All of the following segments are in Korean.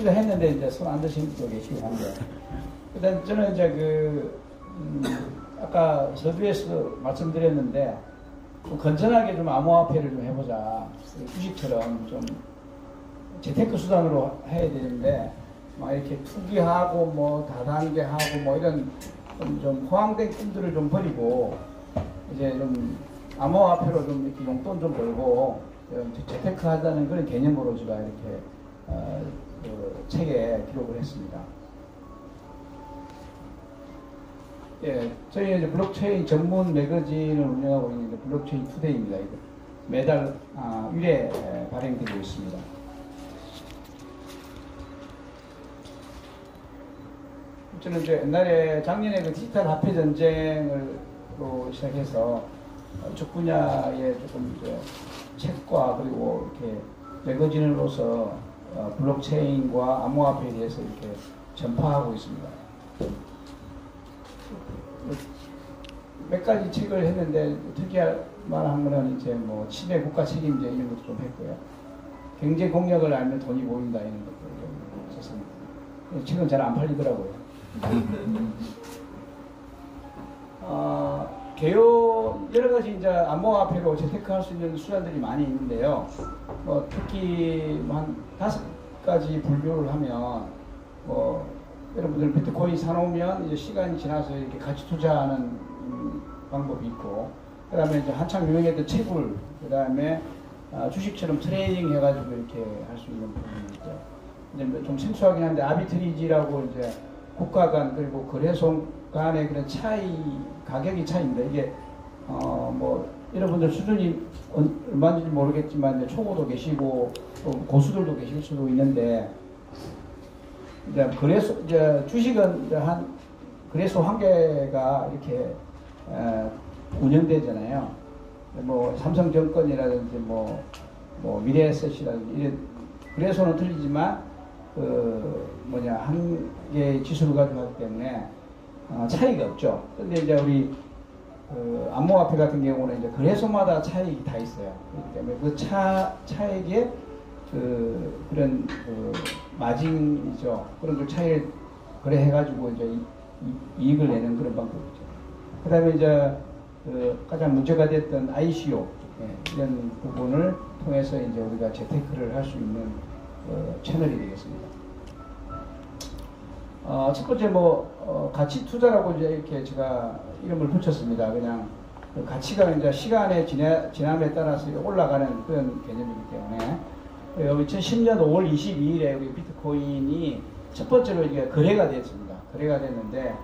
이거 했는데 이제 손 안 드신 분도 계시고 한데. 일단 저는 이제 그, 음, 아까 서두에서도 말씀드렸는데, 좀 건전하게 좀 암호화폐를 좀 해보자. 주식처럼 좀 재테크 수단으로 해야 되는데, 막 이렇게 투기하고 뭐 다단계하고 뭐 이런 좀, 좀 호황된 꿈들을 좀 버리고, 이제 좀 암호화폐로 좀 이렇게 용돈 좀 벌고, 좀 재테크 하자는 그런 개념으로 제가 이렇게 어, 그 책에 기록을 했습니다. 예, 저희는 이제 블록체인 전문 매거진을 운영하고 있는 블록체인 투데이입니다. 이거. 매달 아, 1회 발행되고 있습니다. 저는 이제 옛날에 작년에 그 디지털 화폐 전쟁을로 시작해서 쪽 분야에 조금 이제 책과 그리고 이렇게 매거진으로서 어, 블록체인과 암호화폐에 대해서 이렇게 전파하고 있습니다. 몇 가지 책을 했는데 특이할 만한 거는 이제 뭐 치매 국가 책임제 이런 것도 좀 했고요. 경제 공약을 알면 돈이 보인다 이런 것도 좀 썼습니다. 책은 잘 안 팔리더라고요. 어, 개요 여러 가지 이제 암호화폐로 재테크할 수 있는 수단들이 많이 있는데요. 뭐 특히 뭐한 다섯 가지 분류를 하면 뭐 여러분들 비트코인 사놓으면 이제 시간이 지나서 이렇게 가치 투자하는 음, 방법이 있고 그다음에 이제 한참 유행했던 채굴 그다음에 아, 주식처럼 trading 해가지고 이렇게 할 수 있는 부분이 있죠. 이제 뭐좀 생소하긴 한데 arbitrage라고 이제 국가 간 그리고 거래소 간의 그런 차이 가격이 차이입니다. 이게 어뭐 여러분들 수준이 얼마인지 모르겠지만 초보도 계시고 또 고수들도 계실 수도 있는데 이제 거래소 이제 주식은 이제 한 거래소 한 개가 이렇게 에, 운영되잖아요. 뭐 삼성증권이라든지 뭐, 뭐 미래에셋이라든지 이런 거래소는 틀리지만 그 뭐냐 한 개의 지수를 가지고 하기 때문에 어, 차이가 없죠. 근데 이제 우리 그 암호화폐 같은 경우는 이제 거래소마다 차익이 다 있어요. 그렇기 때문에 그 차 차익에 그 그런 그 마진이죠. 그런 그 차이를 거래해가지고 이제 이, 이, 이익을 내는 그런 방법이죠. 그 다음에 이제 그 가장 문제가 됐던 ICO 예, 이런 부분을 통해서 이제 우리가 재테크를 할 수 있는 어, 채널이 되겠습니다. 어, 첫 번째 뭐 어, 가치 투자라고 이제 이렇게 제가 이름을 붙였습니다. 그냥 그 가치가 이제 시간의 지나, 지남에 따라서 올라가는 그런 개념이기 때문에 2010년 5월 22일에 우리 비트코인이 첫 번째로 이게 거래가 됐습니다. 거래가 됐는데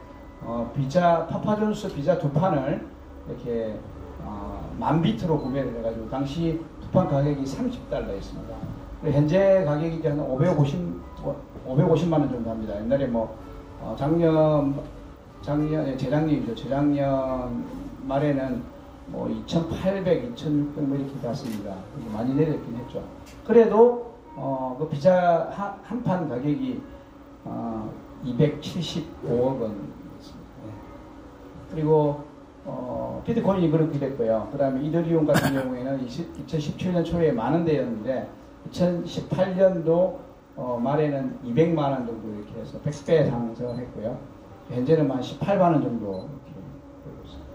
어, 비자 파파존스 비자 두 판을 이렇게 어, 만 비트로 구매를 해가지고 당시 두 판 가격이 30달러였습니다. 현재 가격이 한 550, 550만 원 정도 합니다. 옛날에 뭐 어, 작년 작년 예, 재작년이죠. 재작년 말에는 뭐 2,800, 2,600뭐 이렇게 갔습니다. 많이 내렸긴 했죠. 그래도 어, 그 비자 한 판 가격이 어, 275억 원이었습니다. 네. 그리고 어, 비트코인이 그렇게 됐고요. 그 다음에 이더리움 같은 경우에는 20, 2017년 초에 만 원대였는데 2018년도 어, 말에는 200만 원 정도 이렇게 해서 100배 상승했고요. 현재는 한 18만 원 정도 이렇게 되고 있습니다.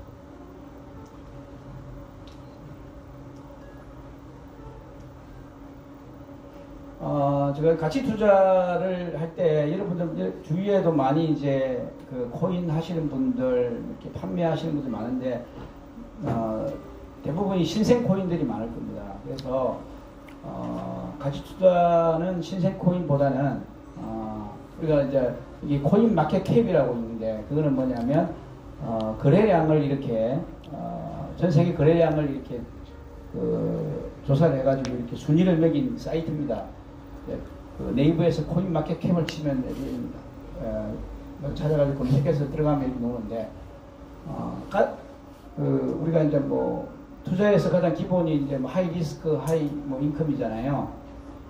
어, 제가 가치 투자를 할 때 여러분들 주위에도 많이 이제 그 코인 하시는 분들 이렇게 판매하시는 분들 많은데 어, 대부분이 신생 코인들이 많을 겁니다. 그래서 어, 가치 투자는 신생 코인보다는 어, 우리가 이제 이 코인 마켓 캡이라고 있는데 그거는 뭐냐면 어, 거래량을 이렇게 어, 전 세계 거래량을 이렇게 그 조사를 해가지고 이렇게 순위를 매긴 사이트입니다. 예, 그 네이버에서 코인 마켓 캡을 치면 어, 찾아가지고 검색해서 들어가면 나오는데 어, 가, 그 우리가 이제 뭐 투자에서 가장 기본이 이제 뭐 high risk, high 뭐 income이잖아요.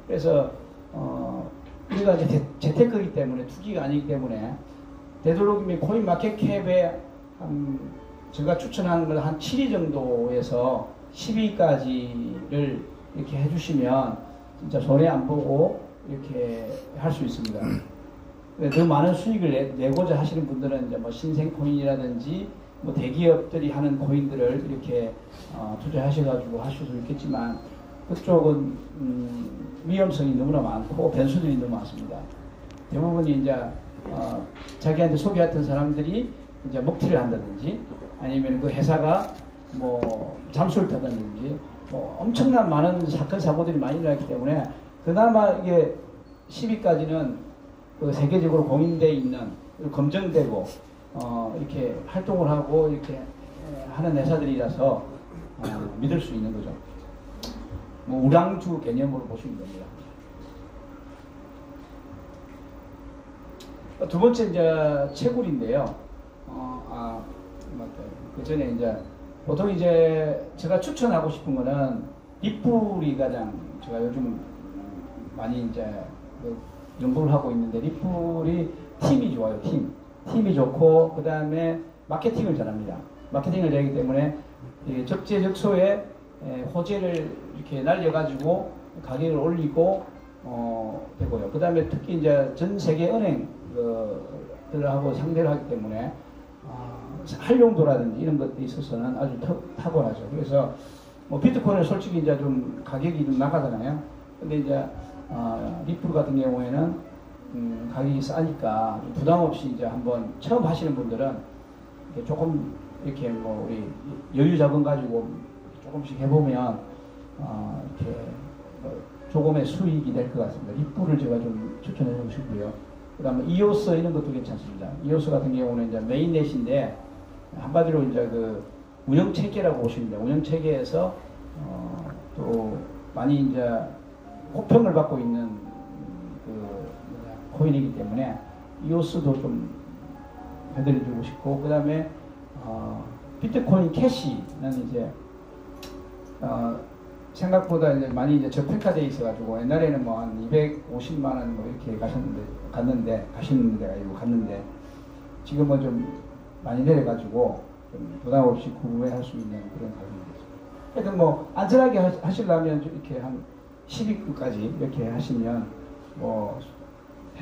그래서 어 우리가 이제 재테크이기 때문에 투기가 아니기 때문에 되도록이면 CoinMarketCap에 한 제가 추천하는 걸 한 7위 정도에서 10위까지를 이렇게 해주시면 진짜 손해 안 보고 이렇게 할 수 있습니다. 네, 더 많은 수익을 내, 고자 하시는 분들은 이제 뭐 신생 코인이라든지 뭐 대기업들이 하는 코인들을 이렇게 어, 투자하셔가지고 하실 수 있겠지만 그쪽은 음, 위험성이 너무나 많고 변수들이 너무 많습니다. 대부분이 이제 어, 자기한테 소개했던 사람들이 이제 먹튀를 한다든지 아니면 그 회사가 뭐 잠수를 타다든지 뭐 엄청난 많은 사건 사고들이 많이 일어났기 때문에 그나마 이게 10위까지는 그 세계적으로 공인돼 있는 검증되고 어 이렇게 활동을 하고 이렇게 하는 회사들이라서 어 믿을 수 있는 거죠. 뭐 우량주 개념으로 보시면 됩니다. 두 번째 이제 채굴인데요. 어, 아. 그 전에 이제 보통 이제 제가 추천하고 싶은 거는 립불이 가장 제가 요즘 많이 이제 그 연구를 하고 있는데 립불이 팀이 좋아요. 팀. 팀이 좋고 그 다음에 마케팅을 잘합니다. 마케팅을 잘하기 때문에 적재적소에 호재를 이렇게 날려가지고 가격을 올리고 어, 되고요. 그 다음에 특히 이제 전 세계 은행 들하고 상대를 하기 때문에 어, 활용도라든지 이런 것들이 있어서는 아주 탁월하죠. 그래서 뭐 비트코인은 솔직히 이제 좀 가격이 좀 나가잖아요. 근데 이제 어, 리플 같은 경우에는 음, 가격이 싸니까 부담 없이 이제 한번 처음 하시는 분들은 조금 이렇게 뭐 우리 여유 자금 가지고 조금씩 해보면 어, 이렇게 뭐 조금의 수익이 될 것 같습니다. 리플을 제가 좀 추천해 주고 싶고요. 그 다음에 이오스 이런 것도 괜찮습니다. 이오스 같은 경우는 이제 메인넷인데 한마디로 이제 그 운영 체계라고 보시면 돼요. 운영 체계에서 어, 또 많이 이제 호평을 받고 있는 그 코인이기 때문에 이오스도 좀 해드려주고 싶고 그 다음에 어, 비트코인 캐시는 이제 어, 생각보다 이제 많이 이제 저평가돼 있어가지고 옛날에는 뭐 한 250만 원 뭐 이렇게 가셨는데 갔는데 가시는 데가 아니고 갔는데 지금은 좀 많이 내려가지고 좀 부담 없이 구매할 수 있는 그런 가격이죠. 하여튼 뭐 안전하게 하시려면 이렇게 한 10위급까지 이렇게 하시면 뭐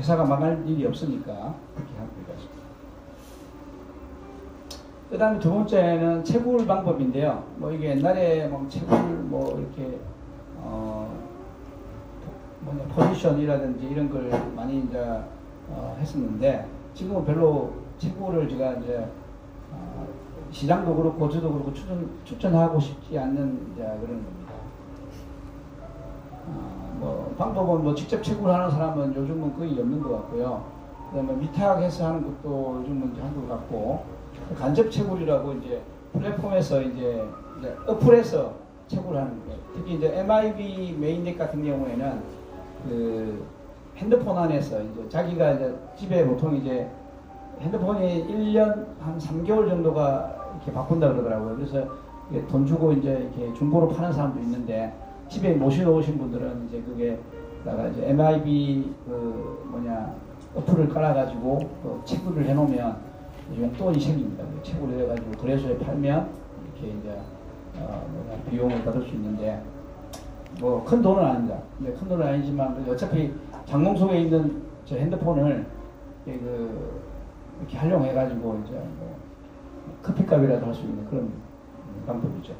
회사가 망할 일이 없으니까 그렇게 하고 있습니다. 그 다음에 두 번째는 채굴 방법인데요. 뭐 이게 옛날에 뭐 채굴 뭐 이렇게 어 뭐냐 포지션이라든지 이런 걸 많이 이제 어 했었는데 지금은 별로 채굴을 제가 이제 어 시장도 그렇고 저도 그렇고 추천 추천하고 싶지 않는 이제 그런 겁니다. 어 뭐 방법은 뭐 직접 채굴 하는 사람은 요즘은 거의 없는 것 같고요. 그다음에 미탁해서 하는 것도 요즘은 한것 같고 간접 채굴이라고 이제 플랫폼에서 이제 어플에서 채굴하는 거예요. 특히 이제 MIB mainnet 같은 경우에는 그 핸드폰 안에서 이제 자기가 이제 집에 보통 이제 핸드폰이 1년 한 3개월 정도가 이렇게 바꾼다 그러더라고요. 그래서 돈 주고 이제 이렇게 중고로 파는 사람도 있는데 집에 모셔놓으신 분들은 이제 그게 다가 이제 MIB 그 뭐냐 어플을 깔아가지고 그 체크를 해놓으면 용돈이 생깁니다. 채굴을 해가지고 거래소에 팔면 이렇게 이제 어, 비용을 받을 수 있는데 뭐 큰 돈은 아닙니다. 큰 돈은 아니지만 어차피 장롱 속에 있는 저 핸드폰을 그 이렇게 활용해가지고 이제 뭐 커피값이라도 할 수 있는 그런 방법이죠.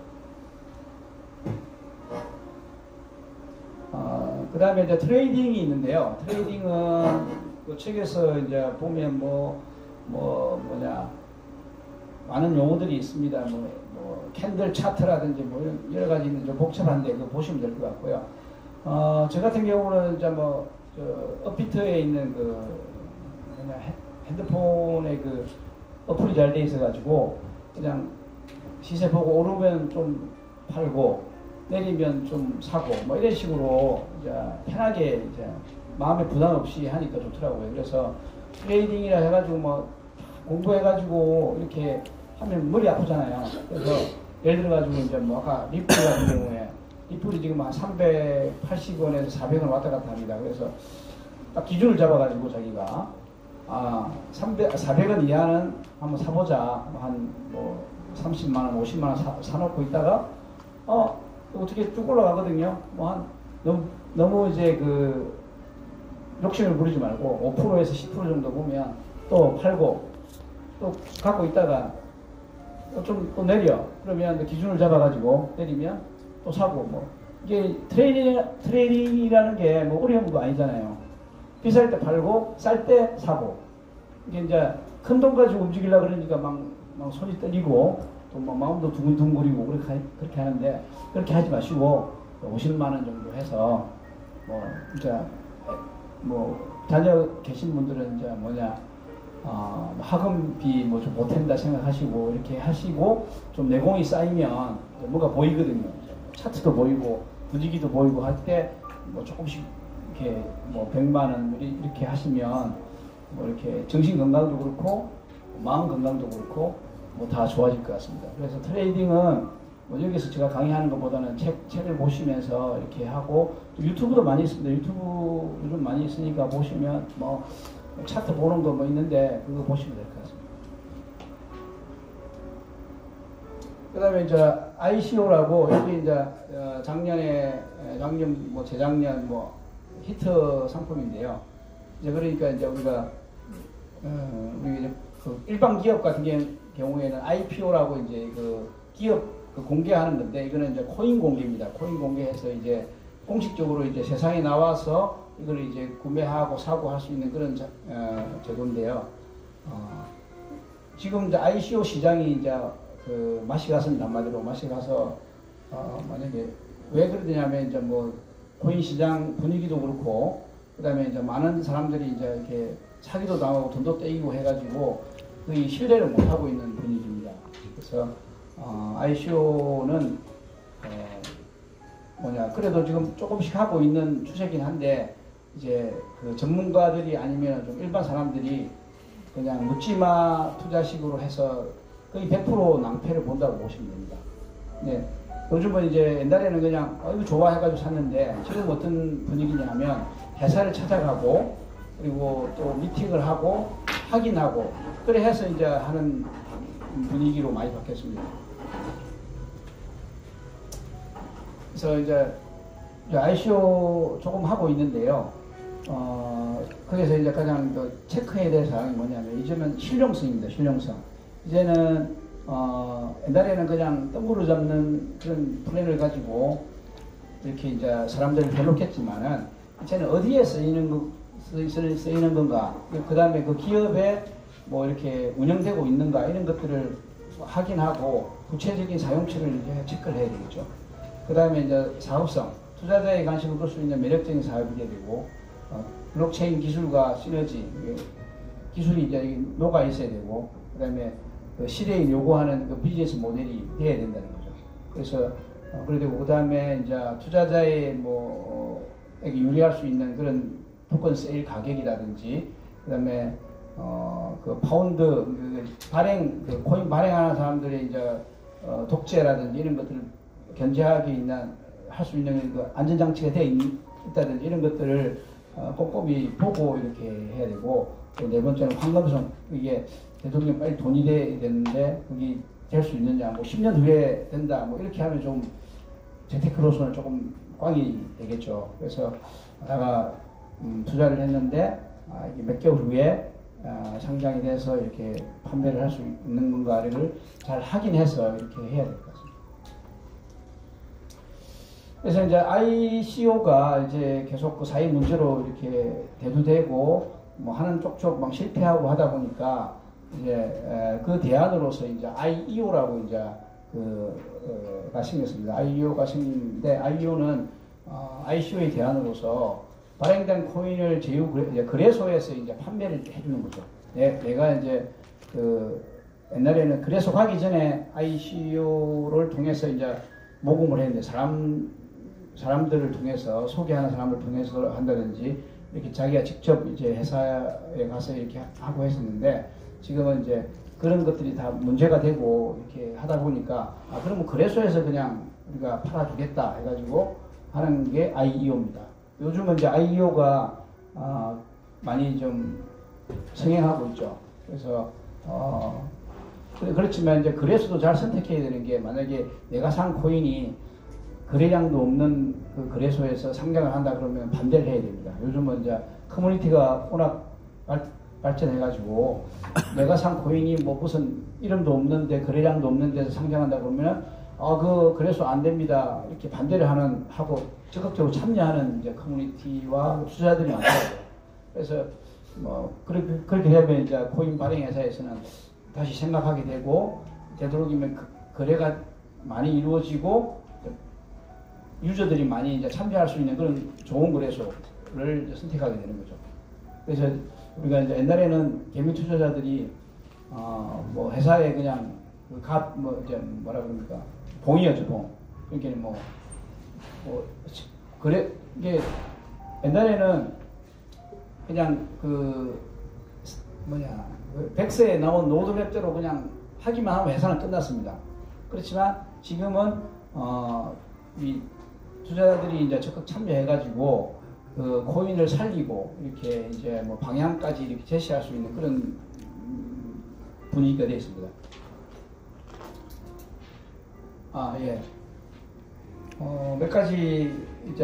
어, 그 다음에 이제 trading이 있는데요. trading은 그 책에서 이제 보면 뭐 뭐 뭐냐 많은 용어들이 있습니다. 뭐, 뭐 캔들 차트라든지 뭐 여러 가지 있는 좀 복잡한데 그 보시면 될 것 같고요. 어, 저 같은 경우는 이제 뭐 업비트에 있는 그 뭐냐 핸드폰에 그 어플이 잘 돼 있어가지고 그냥 시세 보고 오르면 좀 팔고 내리면 좀 사고 뭐 이런 식으로 이제 편하게 이제 마음에 부담 없이 하니까 좋더라고요. 그래서 trading이라 해가지고 뭐 공부해가지고 이렇게 하면 머리 아프잖아요. 그래서 예를 들어가지고 이제 뭐 아까 리플 같은 경우에 리플이 지금 한 380원에서 400원 왔다 갔다 합니다. 그래서 딱 기준을 잡아가지고 자기가 아 300, 400원 이하는 한번 사보자. 한뭐 30만원, 50만원 사, 사놓고 있다가 어 어떻게 쭉 올라가거든요. 뭐 한 너무, 너무 이제 그 욕심을 부리지 말고 5%에서 10% 정도 보면 또 팔고 또 갖고 있다가 좀 또 내려 그러면 그 기준을 잡아가지고 내리면 또 사고 뭐 이게 trading trading이라는 게 뭐 어려운 거 아니잖아요. 비쌀 때 팔고 쌀 때 사고 이게 이제 큰 돈 가지고 움직이려 그러니까 막, 막 손이 떨리고 또막 마음도 두근두근거리고 그렇게, 하- 그렇게 하는데 그렇게 하지 마시고 50만 원 정도 해서 뭐 이제 뭐 자녀 계신 분들은 이제 뭐냐 어, 뭐 학원비 뭐 좀 보탠다 생각하시고 이렇게 하시고 좀 내공이 쌓이면 뭐가 보이거든요. 차트도 보이고 분위기도 보이고 할 때 뭐 조금씩 이렇게 뭐 100만 원 이렇게 하시면 뭐 이렇게 정신 건강도 그렇고 마음 건강도 그렇고 뭐 다 좋아질 것 같습니다. 그래서 트레이딩은 뭐 여기서 제가 강의하는 것보다는 책, 책을 보시면서 이렇게 하고 또 유튜브도 많이 있습니다. 유튜브 요즘 많이 있으니까 보시면 뭐 차트 보는 거 뭐 있는데 그거 보시면 될 것 같습니다. 그 다음에 이제 ICO라고 여기 이제 어, 작년에 에, 작년 뭐 재작년 뭐 히트 상품인데요. 이제 그러니까 이제 우리가 어, 우리 이제 그 일반 기업 같은 게- 경우에는 IPO라고 이제 그 기업 그 공개하는 건데 이거는 이제 코인 공개입니다. 코인 공개해서 이제 공식적으로 이제 세상에 나와서 이걸 이제 구매하고 사고 할 수 있는 그런 자, 어, 제도인데요. 어, 지금 이제 ICO 시장이 이제 그 맛이 갔습니다. 한마디로 맛이 가서 어, 만약에 왜 그러냐면 이제 뭐 코인 시장 분위기도 그렇고 그다음에 이제 많은 사람들이 이제 이렇게 사기도 당하고 돈도 떼이고 해가지고 거의 신뢰를 못 하고 있는 분위기입니다. 그래서 어, ICO는 어, 뭐냐 그래도 지금 조금씩 하고 있는 추세긴 한데 이제 그 전문가들이 아니면 좀 일반 사람들이 그냥 묻지마 투자식으로 해서 거의 100% 낭패를 본다고 보시면 됩니다. 네. 요즘은 이제 옛날에는 그냥 어, 이거 좋아 해가지고 샀는데 지금 어떤 분위기냐면 회사를 찾아가고 그리고 또 미팅을 하고 확인하고 그래 해서 이제 하는 분위기로 많이 바뀌었습니다. 그래서 이제 ICO 조금 하고 있는데요. 어, 거기서 이제 가장 그 체크해야 될 사항이 뭐냐면 이제는 실용성입니다. 실용성. 이제는 어, 옛날에는 그냥 덤으로 잡는 그런 플랜을 가지고 이렇게 이제 사람들을 해놓겠지만은 이제는 어디에 쓰이는 거, 쓰이는 건가, 그 다음에 그 기업에 뭐 이렇게 운영되고 있는가 이런 것들을 확인하고 구체적인 사용처를 이제 체크를 해야 되겠죠. 그 다음에 이제 사업성, 투자자의 관심을 끌 수 있는 매력적인 사업이 되고, 어, 블록체인 기술과 시너지, 기술이 이제 녹아 있어야 되고, 그 다음에 그 시대에 요구하는 그 비즈니스 모델이 돼야 된다는 거죠. 그래서 어, 그래 되고 그 다음에 이제 투자자의 뭐 어, 에게 유리할 수 있는 그런 token sale 가격이라든지, 그 다음에 어, 그 founder 그 발행 그 코인 발행하는 사람들의 이제 어, 독재라든지 이런 것들을 견제하기 있는 할수 있는 그 안전장치가 되어 있, 있다든지 이런 것들을 어, 꼼꼼히 보고 이렇게 해야 되고 또네 번째는 황금성. 이게 대통령 빨리 돈이 돼야 되는데 그게 될 수 있느냐. 뭐 10년 후에 된다. 뭐 이렇게 하면 좀 재테크로서는 조금 꽝이 되겠죠. 그래서 내가 음, 투자를 했는데 아, 이게 몇 개월 후에 아, 상장이 돼서 이렇게 판매를 할 수 있는 건가를 잘 확인해서 이렇게 해야 될 것 같습니다. 그래서 이제 ICO가 이제 계속 그 사회 문제로 이렇게 대두되고 뭐 하는 쪽쪽 막 실패하고 하다 보니까 이제 에, 그 대안으로서 이제 IEO라고 이제 그 어, 가 생겼습니다. IEO가 생긴데 IEO는 어, ICO의 대안으로서 발행된 코인을 제휴 거래소에서 이제 판매를 해주는 거죠. 내, 내가 이제 그 옛날에는 거래소 가기 전에 ICO를 통해서 이제 모금을 했는데 사람 사람들을 통해서 소개하는 사람을 통해서 한다든지 이렇게 자기가 직접 이제 회사에 가서 이렇게 하고 했었는데 지금은 이제 그런 것들이 다 문제가 되고 이렇게 하다 보니까 아 그러면 거래소에서 그냥 우리가 팔아주겠다 해가지고 하는 게 IEO입니다. 요즘은 이제 IEO가 아, 많이 좀 성행하고 있죠. 그래서 어, 그렇지만 이제 거래소도 잘 선택해야 되는 게 만약에 내가 산 코인이 거래량도 없는 그 거래소에서 상장을 한다 그러면 반대를 해야 됩니다. 요즘은 이제 커뮤니티가 워낙 발, 발전해가지고 내가 산 코인이 뭐 무슨 이름도 없는데 거래량도 없는 데서 상장한다 그러면 아그 그래서 안 됩니다 이렇게 반대를 하는 하고 적극적으로 참여하는 이제 커뮤니티와 투자자들이 많더라고요. 그래서 뭐 그렇게 그렇게 되면 이제 코인 발행 회사에서는 다시 생각하게 되고 되도록이면 그- 거래가 많이 이루어지고 유저들이 많이 이제 참여할 수 있는 그런 좋은 거래소를 선택하게 되는 거죠. 그래서 우리가 이제 옛날에는 개미 투자자들이 어 뭐 회사에 그냥 그값뭐 이제 뭐라 그럽니까 봉이었죠 봉. 그러니까 뭐, 뭐 시- 그래 이게 옛날에는 그냥 그 뭐냐 그 백서에 나온 노드맵대로 그냥 하기만 하면 회사는 끝났습니다. 그렇지만 지금은 어 이 투자자들이 이제 적극 참여해가지고 그 코인을 살리고 이렇게 이제 뭐 방향까지 이렇게 제시할 수 있는 그런 음, 분위기가 되어 있습니다. 아 예. 어 몇 가지 이제